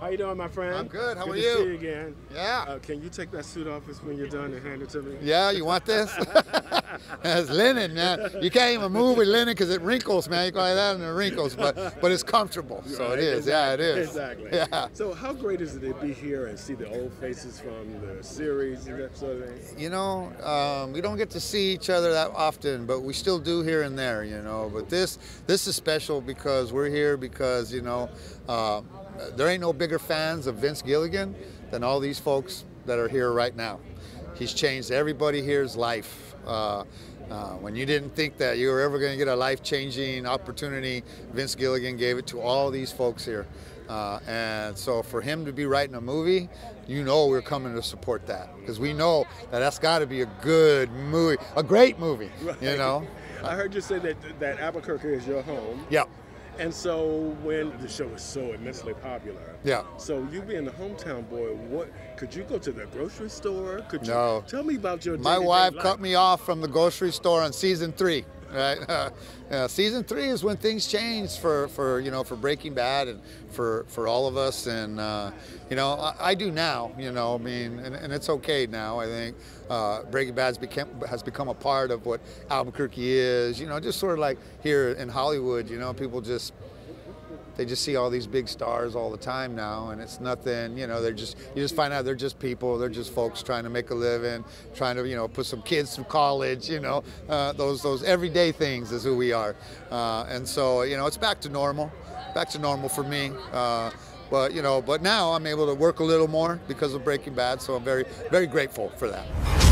How you doing, my friend? I'm good. How good are to you? See you again. Yeah. Uh, can you take that suit off when you're done and hand it to me? Yeah, you want this? it's linen, man. You can't even move with linen because it wrinkles, man. You go like that and it wrinkles, but but it's comfortable. So Right, it is. Yeah, it is. Exactly. Yeah. So how great is it to be here and see the old faces from the series and that sort of thing? You know, um, we don't get to see each other that often, but we still do here and there. You know, but this this is special because we're here because you know uh, there ain't no bigger fans of Vince Gilligan than all these folks that are here right now. He's changed everybody here's life. Uh, uh, when you didn't think that you were ever going to get a life-changing opportunity, Vince Gilligan gave it to all these folks here. Uh, and so for him to be writing a movie, you know we're coming to support that because we know that that's got to be a good movie, a great movie. You know. I heard you say that that Albuquerque is your home. Yep. And so when the show is so immensely popular, Yeah. So you being the hometown boy, what could you go to the grocery store? Could you No. tell me about your My wife life? cut me off from the grocery store on season three. Right, yeah, season three is when things change for, for you know for Breaking Bad and for, for all of us, and uh, you know I, I do now. You know, I mean, and, and it's okay now. I think uh, Breaking Bad has become a part of what Albuquerque is. You know, just sort of like here in Hollywood. You know, people just they just see all these big stars all the time now and it's nothing you know they're just you just find out they're just people they're just folks trying to make a living trying to you know put some kids through college you know uh, those those everyday things is who we are. Uh, and so you know it's back to normal back to normal for me uh, but you know but now i'm able to work a little more because of breaking bad so i'm very very grateful for that